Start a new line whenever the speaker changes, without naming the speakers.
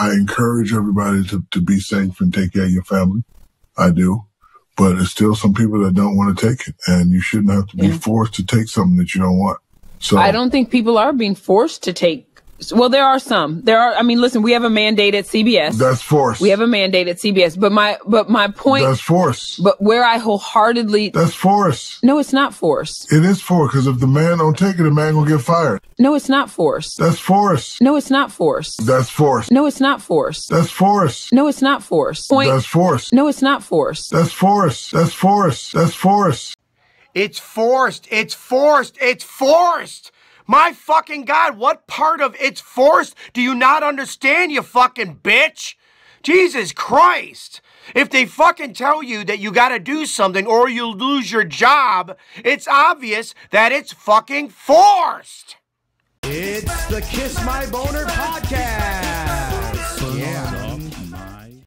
I encourage everybody to, to be safe and take care of your family. I do. But there's still some people that don't want to take it and you shouldn't have to be
Yeah.
forced to take something that you don't want. So
I don't think people are being forced to take. Well, there are some. There are. I mean, listen, we have a mandate at CBS.
that's force.
we have a mandate at CBS. But my, but my point.
That's force.
but where I wholeheartedly.
That's force.
No, it's not force.
It is force because if the man don't take it, the man gonna get fired.
No, it's not force.
That's force.
No, it's not force.
That's force.
No, it's not force.
That's force.
No, it's not force. Point.
That's force.
No, it's not force.
That's force. That's force. That's force.
It's forced. It's forced. It's forced. My fucking God, what part of it's forced do you not understand, you fucking bitch? Jesus Christ. If they fucking tell you that you gotta do something or you'll lose your job, it's obvious that it's fucking forced.
It's the Kiss My Boner podcast.